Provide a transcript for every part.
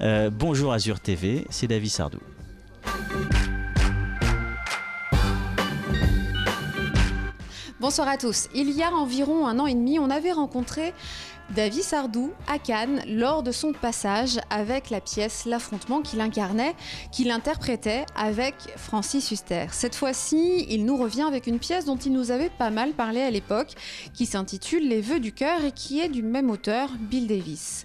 Euh, bonjour Azure TV, c'est David Sardou. Bonsoir à tous. Il y a environ un an et demi, on avait rencontré David Sardou à Cannes lors de son passage avec la pièce L'affrontement qu'il incarnait, qu'il interprétait avec Francis Huster. Cette fois-ci, il nous revient avec une pièce dont il nous avait pas mal parlé à l'époque, qui s'intitule Les Vœux du cœur et qui est du même auteur, Bill Davis.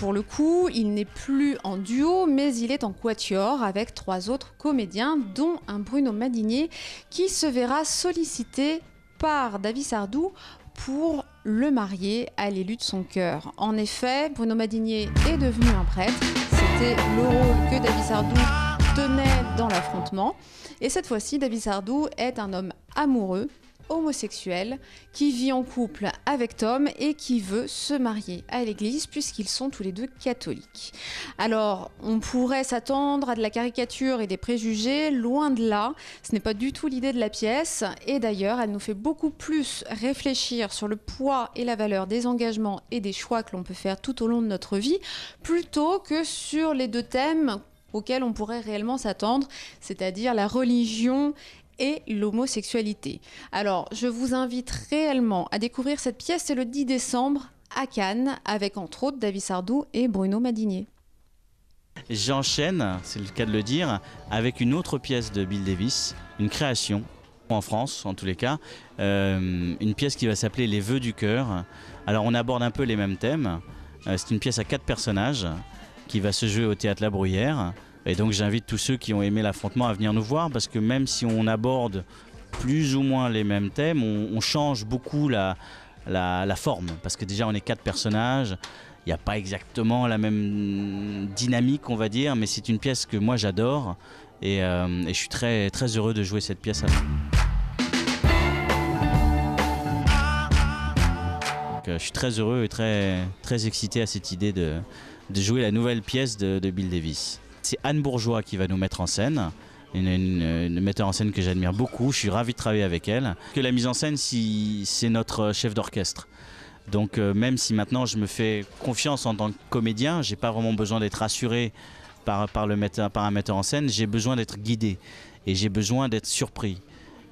Pour le coup, il n'est plus en duo, mais il est en quatuor avec trois autres comédiens, dont un Bruno Madinier qui se verra sollicité par David Sardou pour le marier à l'élu de son cœur. En effet, Bruno Madinier est devenu un prêtre. C'était le rôle que David Sardou tenait dans l'affrontement. Et cette fois-ci, David Sardou est un homme amoureux homosexuel qui vit en couple avec Tom et qui veut se marier à l'église puisqu'ils sont tous les deux catholiques. Alors, on pourrait s'attendre à de la caricature et des préjugés, loin de là. Ce n'est pas du tout l'idée de la pièce et d'ailleurs, elle nous fait beaucoup plus réfléchir sur le poids et la valeur des engagements et des choix que l'on peut faire tout au long de notre vie plutôt que sur les deux thèmes auxquels on pourrait réellement s'attendre, c'est-à-dire la religion et l'homosexualité. Alors, je vous invite réellement à découvrir cette pièce, le 10 décembre à Cannes, avec entre autres David Sardou et Bruno Madinier. J'enchaîne, c'est le cas de le dire, avec une autre pièce de Bill Davis, une création en France en tous les cas, euh, une pièce qui va s'appeler Les Vœux du cœur. Alors on aborde un peu les mêmes thèmes. Euh, c'est une pièce à quatre personnages qui va se jouer au théâtre La Bruyère. Et donc j'invite tous ceux qui ont aimé l'affrontement à venir nous voir parce que même si on aborde plus ou moins les mêmes thèmes, on, change beaucoup la, forme. Parce que déjà on est quatre personnages, il n'y a pas exactement la même dynamique on va dire, mais c'est une pièce que moi j'adore et, euh, je suis très, très heureux de jouer cette pièce. Donc, euh, je suis très heureux et très, très excité à cette idée de, jouer la nouvelle pièce de Bill Davis. C'est Anne Bourgeois qui va nous mettre en scène. Une, metteur en scène que j'admire beaucoup. Je suis ravi de travailler avec elle. Que la mise en scène, c'est notre chef d'orchestre. Donc euh, même si maintenant je me fais confiance en tant que comédien, j'ai pas vraiment besoin d'être assuré par, par un metteur en scène. J'ai besoin d'être guidé et j'ai besoin d'être surpris.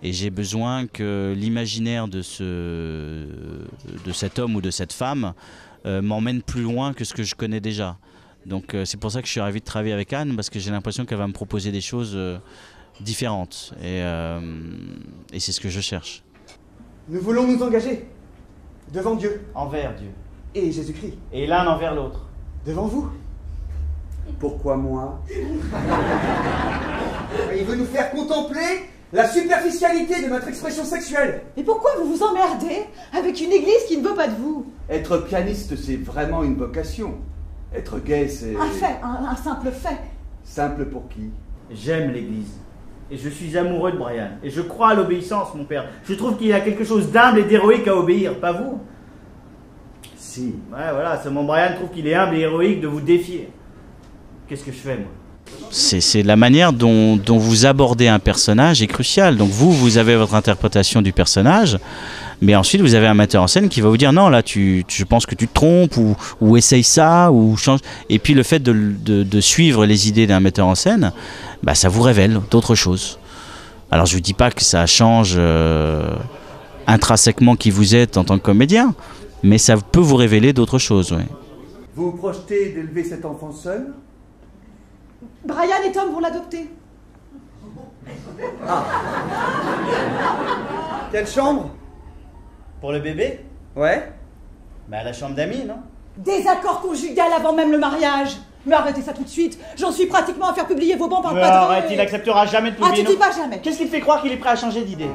Et j'ai besoin que l'imaginaire de, ce, de cet homme ou de cette femme euh, m'emmène plus loin que ce que je connais déjà. Donc euh, c'est pour ça que je suis ravi de travailler avec Anne, parce que j'ai l'impression qu'elle va me proposer des choses euh, différentes. Et, euh, et c'est ce que je cherche. Nous voulons nous engager devant Dieu. Envers Dieu. Et Jésus-Christ. Et l'un envers l'autre. Devant vous. Pourquoi moi Il veut nous faire contempler la superficialité de notre expression sexuelle. Et pourquoi vous vous emmerdez avec une église qui ne veut pas de vous? Être pianiste, c'est vraiment une vocation. Être gay, c'est. Un fait, un, simple fait. Simple pour qui? J'aime l'Église. Et je suis amoureux de Brian. Et je crois à l'obéissance, mon père. Je trouve qu'il y a quelque chose d'humble et d'héroïque à obéir, pas vous? Si. Ouais, voilà, seulement Brian trouve qu'il est humble et héroïque de vous défier. Qu'est-ce que je fais, moi? C'est la manière dont, vous abordez un personnage est cruciale. Donc vous, vous avez votre interprétation du personnage, mais ensuite vous avez un metteur en scène qui va vous dire non, là, tu, je pense que tu te trompes ou, ou essaye ça ou change. Et puis le fait de, suivre les idées d'un metteur en scène, bah, ça vous révèle d'autres choses. Alors je ne vous dis pas que ça change euh, intrinsèquement qui vous êtes en tant que comédien, mais ça peut vous révéler d'autres choses. Vous projetez d'élever cet enfant seul? Brian et Tom vont l'adopter. Ah. Quelle chambre? Pour le bébé Ouais. Bah la chambre d'amis, non Désaccord conjugal avant même le mariage. Mais arrêtez ça tout de suite. J'en suis pratiquement à faire publier vos bancs par le padre. Arrête, il n'acceptera jamais de publier. Ah, tu dis pas jamais. Qu'est-ce qui te fait croire qu'il est prêt à changer d'idée?